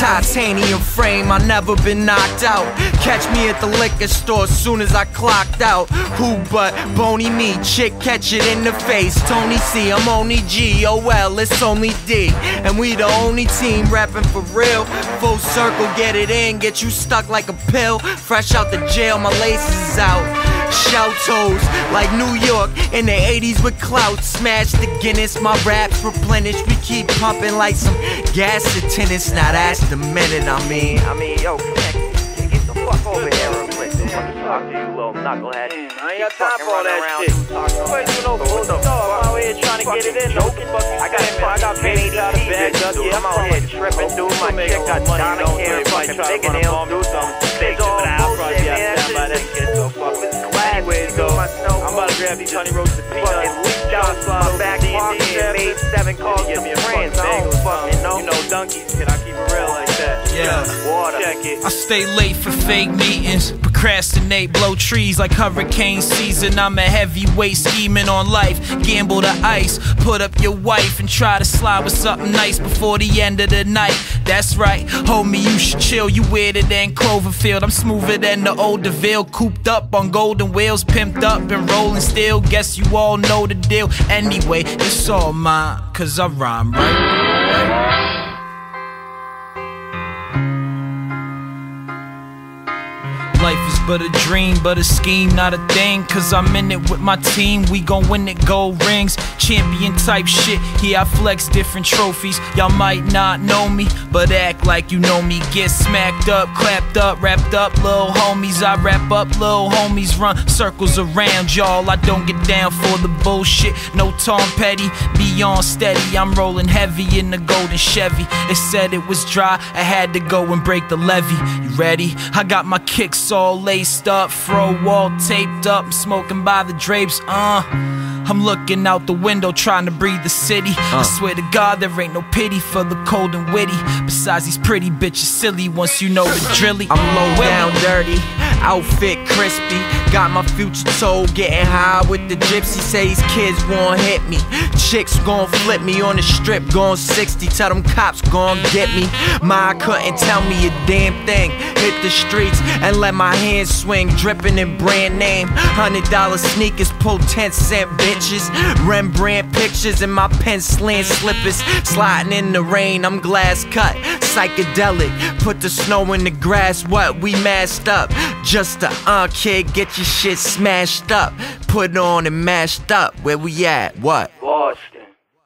Titanium frame, I never been knocked out. Catch me at the liquor store soon as I clocked out. Who but bony me? Chick catch it in the face. Tony C, I'm only G. Oh well, it's only D. And we the only team rapping for real. Full circle, get it in, get you stuck like a pill. Fresh out the jail, my laces out. Shout toes like New York in the 80s with clout. Smash the Guinness, my raps replenish. We keep pumping like some gas attendants. Now that's the minute I mean. I mean, yo, connect. Get the fuck over here real quick. Talk to you, little knucklehead. I ain't got time for all that shit. Wait, you know, What the dog, I'm out here trying to get it in. though. I got I got paid out of bed, dude. I'm out here tripping, dude. My chick got Donna Karan fucking fingernails, dude. Fucking. Made seven calls to friends. I don't fucking know. You know, donkeys. Can I keep it real like that? Yeah. Water. Check it. I stay late for fake meetings procrastinate, blow trees like hurricane season. I'm a heavyweight scheming on life, gamble the ice, put up your wife and try to slide with something nice before the end of the night. That's right, homie, you should chill. You weirder than Cloverfield. I'm smoother than the old DeVille, cooped up on golden wheels, pimped up and rolling still. Guess you all know the deal. Anyway, it's all mine, cause I rhyme, right? But a dream, but a scheme, not a thing. Cause I'm in it with my team, we gon' win it, gold rings. Champion type shit, yeah, I flex different trophies. Y'all might not know me, but act like you know me. Get smacked up, clapped up, wrapped up, little homies. I wrap up, little homies run circles around y'all. I don't get down for the bullshit, no Tom Petty. Beyond steady, I'm rolling heavy in the golden Chevy. It said it was dry, I had to go and break the levee. You ready? I got my kicks all laced up, fro wall taped up, I'm smoking by the drapes, uh. I'm looking out the window trying to breathe the city. I swear to God, there ain't no pity for the cold and witty. Besides, these pretty bitches silly once you know the drilly. I'm low down dirty, outfit crispy. Got my future told, getting high with the gypsy. Say kids won't hit me. Chicks gon' flip me on the strip, going 60. Tell them cops gon' get me. Ma couldn't tell me a damn thing. Hit the streets and let my hands swing, dripping in brand name. Hundred dollar sneakers, pull 10 cent bitches. Rembrandt pictures in my pen slant slippers. Sliding in the rain, I'm glass cut. Psychedelic, put the snow in the grass. What? We mashed up. Just a uh kid, get your shit smashed up. Put on and mashed up. Where we at? What?